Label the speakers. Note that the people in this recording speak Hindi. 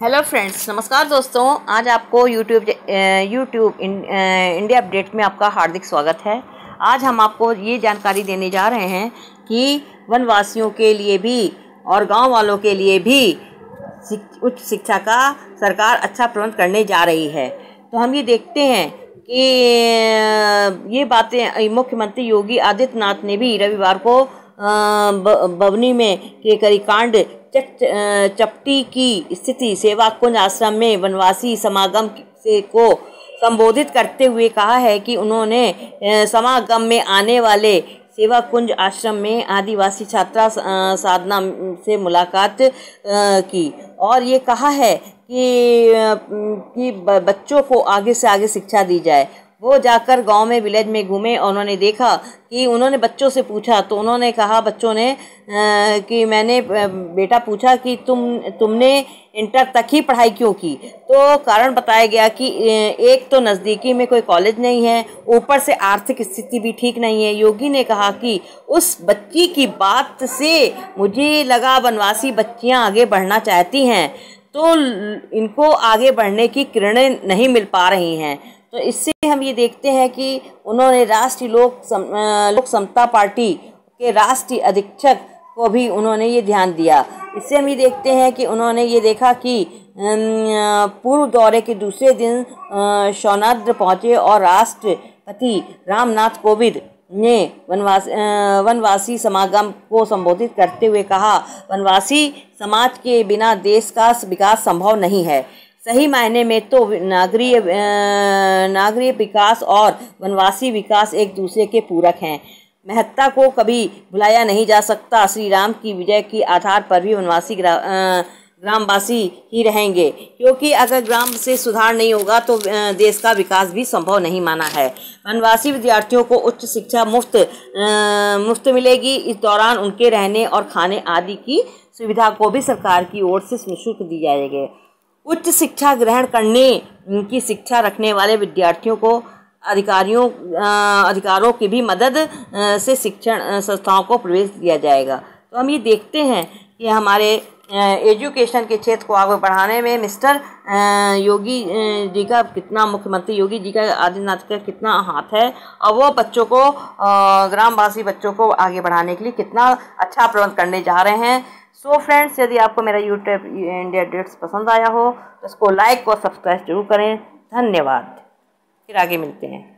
Speaker 1: हेलो फ्रेंड्स नमस्कार, दोस्तों. आज आपको यूट्यूब यूट्यूब इंडिया अपडेट में आपका हार्दिक स्वागत है. आज हम आपको ये जानकारी देने जा रहे हैं कि वनवासियों के लिए भी और गाँव वालों के लिए भी उच्च शिक्षा का सरकार अच्छा प्रबंध करने जा रही है. तो हम ये देखते हैं कि ये बातें मुख्यमंत्री योगी आदित्यनाथ ने भी रविवार को बवनी में के करी कांड चपटी की स्थिति सेवा कुंज आश्रम में वनवासी समागम से को संबोधित करते हुए कहा है कि उन्होंने समागम में आने वाले सेवा कुंज आश्रम में आदिवासी छात्रा साधना से मुलाकात की। और ये कहा है कि कि बच्चों को आगे से आगे शिक्षा दी जाए। वो जाकर गाँव में विलेज में घूमे और उन्होंने देखा कि उन्होंने बच्चों से पूछा। तो उन्होंने कहा बच्चों ने आ, कि मैंने बेटा पूछा कि तुम तुमने इंटर तक ही पढ़ाई क्यों की? तो कारण बताया गया कि एक तो नज़दीकी में कोई कॉलेज नहीं है ऊपर से आर्थिक स्थिति भी ठीक नहीं है। योगी ने कहा कि उस बच्ची की बात से मुझे लगा वनवासी बच्चियाँ आगे बढ़ना चाहती हैं तो इनको आगे बढ़ने की किरणें नहीं मिल पा रही हैं। तो इससे हम ये देखते हैं कि उन्होंने राष्ट्रीय लोक सम, लोक समता पार्टी के राष्ट्रीय अधीक्षक को भी उन्होंने ये ध्यान दिया। इससे हम ये देखते हैं कि उन्होंने ये देखा कि पूर्व दौरे के दूसरे दिन शौनाद्र पहुँचे और राष्ट्रपति रामनाथ कोविंद ने वनवासी वनवासी समागम को संबोधित करते हुए कहा वनवासी समाज के बिना देश का विकास संभव नहीं है। सही मायने में तो नागरीय नागरीय विकास और वनवासी विकास एक दूसरे के पूरक हैं। महत्ता को कभी भुलाया नहीं जा सकता। श्री राम की विजय के आधार पर भी वनवासी ग्रामवासी ही रहेंगे। क्योंकि अगर ग्राम से सुधार नहीं होगा तो देश का विकास भी संभव नहीं माना है। वनवासी विद्यार्थियों को उच्च शिक्षा मुफ़्त मुफ़्त मिलेगी। इस दौरान उनके रहने और खाने आदि की सुविधा को भी सरकार की ओर से निःशुल्क दी जाएगी। उच्च शिक्षा ग्रहण करने की शिक्षा रखने वाले विद्यार्थियों को, अधिकारियों अधिकारों की भी मदद से शिक्षण संस्थाओं को प्रवेश दिया जाएगा। तो हम ये देखते हैं कि हमारे एजुकेशन के क्षेत्र को आगे बढ़ाने में मिस्टर योगी जी का कितना मुख्यमंत्री योगी जी का आदित्यनाथ का कितना हाथ है और वो बच्चों को ग्रामवासी बच्चों को आगे बढ़ाने के लिए कितना अच्छा प्रबंध करने जा रहे हैं। सो so फ्रेंड्स यदि आपको मेरा यूट्यूब इंडिया डेट्स पसंद आया हो तो इसको लाइक और सब्सक्राइब ज़रूर करें। धन्यवाद। फिर आगे मिलते हैं।